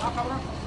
Apa, 多